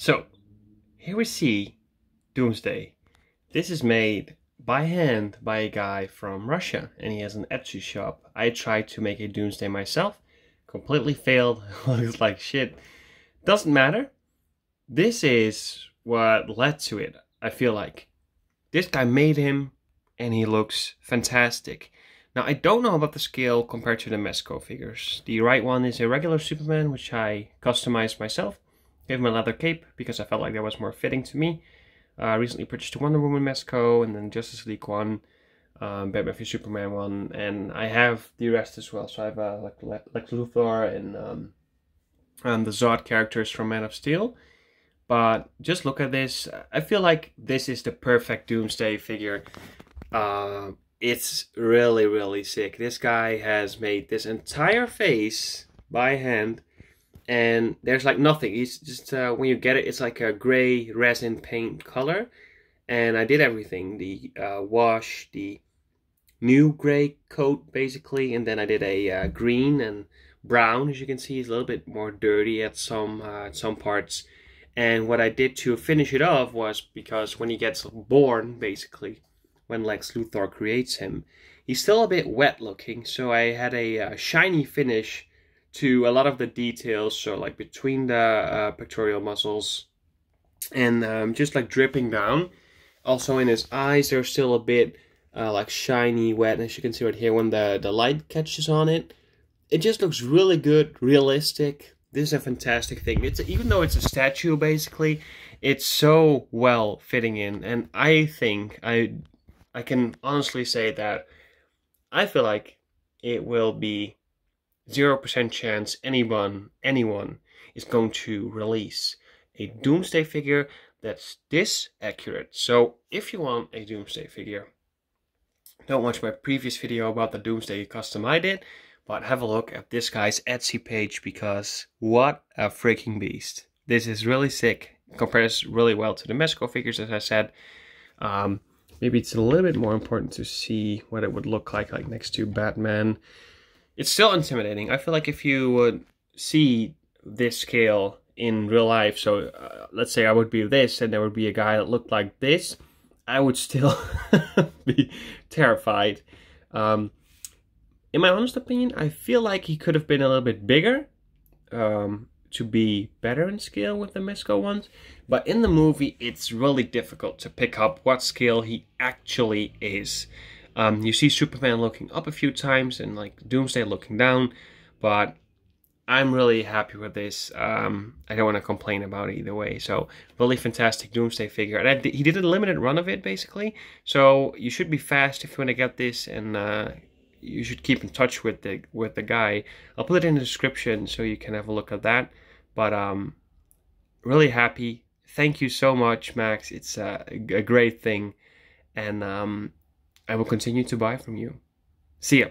So, here we see Doomsday. This is made by hand by a guy from Russia, and he has an Etsy shop. I tried to make a Doomsday myself, completely failed, looks like shit. Doesn't matter. This is what led to it, I feel like. This guy made him, and he looks fantastic. Now, I don't know about the scale compared to the Mezco figures. The right one is a regular Superman, which I customized myself. Gave him a leather cape because I felt like that was more fitting to me. I uh, recently purchased a Wonder Woman Mezco and then Justice League one, um, Batman v Superman one, and I have the rest as well. So I have uh, like Lex Luthor and um, and the Zod characters from Man of Steel. But just look at this. I feel like this is the perfect Doomsday figure. Uh, it's really really sick. This guy has made this entire face by hand and there's like nothing. It's just uh, when you get it, it's like a gray resin paint color, and I did everything: the uh, wash, the new gray coat, basically, and then I did a uh, green and brown. As you can see, it's a little bit more dirty at some uh, at some parts. And what I did to finish it off was because when he gets born, basically, when Lex Luthor creates him, he's still a bit wet looking. So I had a uh, shiny finish to a lot of the details, so like between the uh, pectoral muscles and um, just like dripping down. Also in his eyes, they're still a bit uh, like shiny, wet, as you can see right here when the, the light catches on it. It just looks really good, realistic. This is a fantastic thing. It's even though it's a statue basically, it's so well fitting in, and I think I I can honestly say that I feel like it will be 0% chance anyone, anyone is going to release a Doomsday figure that's this accurate. So if you want a Doomsday figure, don't watch my previous video about the Doomsday custom I did, but have a look at this guy's Etsy page because what a freaking beast. This is really sick. Compares really well to the Mezco figures, as I said. Um, maybe it's a little bit more important to see what it would look like, like next to Batman it's still intimidating. I feel like if you would see this scale in real life, so uh, let's say I would be this and there would be a guy that looked like this, I would still be terrified. Um, in my honest opinion, I feel like he could have been a little bit bigger um, to be better in scale with the Mezco ones. But in the movie, it's really difficult to pick up what scale he actually is. Um, you see Superman looking up a few times and like Doomsday looking down, but I'm really happy with this. Um, I don't want to complain about it either way. So really fantastic Doomsday figure, and he did a limited run of it basically. So you should be fast if you want to get this, and uh, you should keep in touch with the with the guy. I'll put it in the description so you can have a look at that. But um, really happy. Thank you so much, Max. It's uh, a great thing, and um, I will continue to buy from you. See ya.